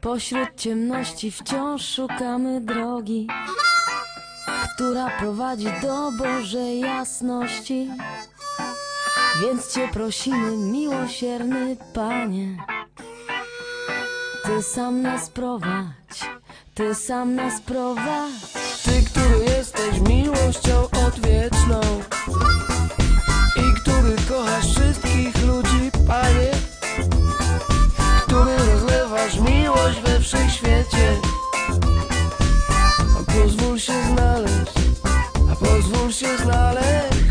Pośród ciemności wciąż szukamy drogi, która prowadzi do Bożej jasności. Więc Cię prosimy, miłosierny Panie, Ty sam nas prowadź, Ty sam nas prowadź. Ty, który jesteś miłością odwieczną. I który kochasz wszystkich ludzi, Panie? Który rozlewasz miłość we wszechświecie? A pozwól się znaleźć, a pozwól się znaleźć.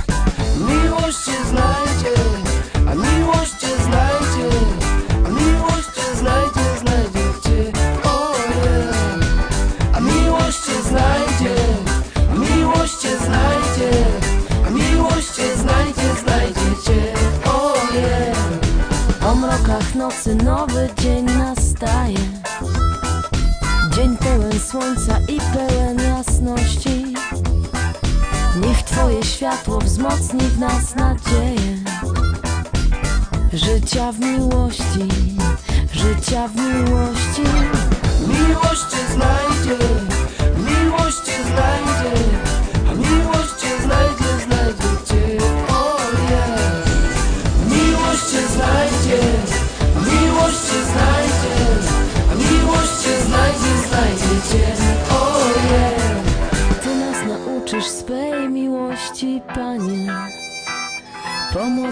Miłość cię znajdzie, nowy dzień nastaje. Dzień pełen słońca i pełen jasności. Niech Twoje światło wzmocni w nas nadzieję. Życia w miłości, życia w miłości.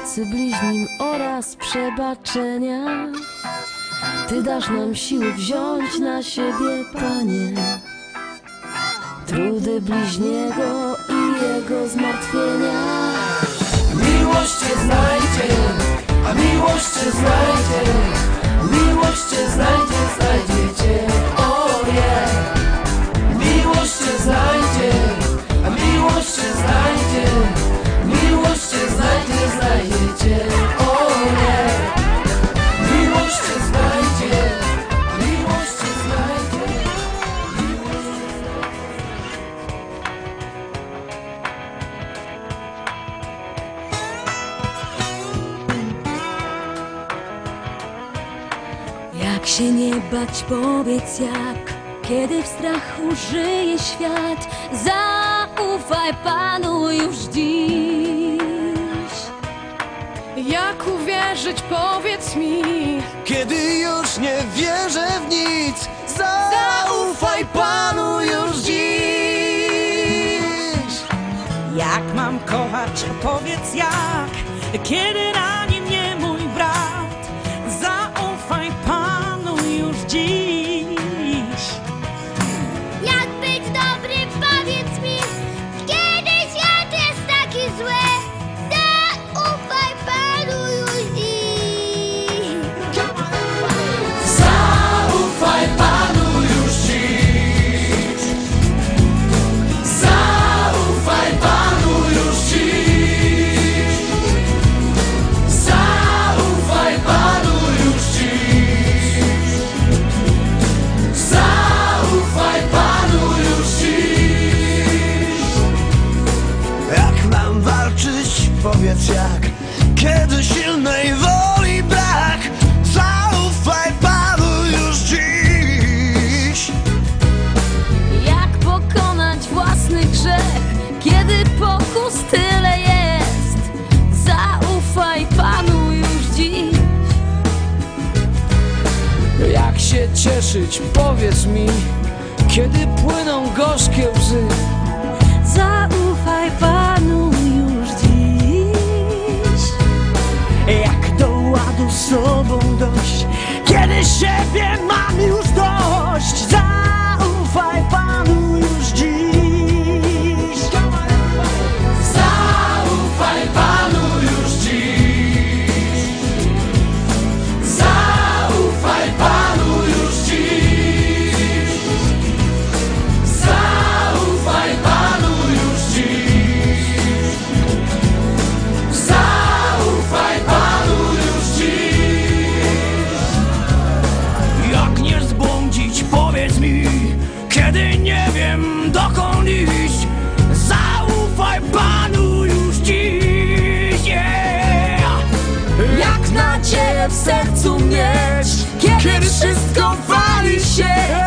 Pomocy bliźnim oraz przebaczenia. Ty dasz nam siły wziąć na siebie, Panie, trudy bliźniego i jego zmartwienia. Miłość cię znajdzie, a miłość cię znajdzie, miłość cię znajdzie, znajdzie się nie bać, powiedz jak, kiedy w strachu żyje świat, zaufaj Panu już dziś. Jak uwierzyć, powiedz mi Kiedy już nie wierzę w nic, zaufaj Panu już dziś. Jak mam kochać, powiedz jak, kiedy cieszyć, powiedz mi, kiedy płyną gorzkie łzy. Zaufaj Panu sercu mieć. Kiedy wszystko wali się